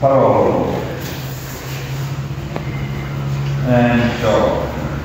parole and job.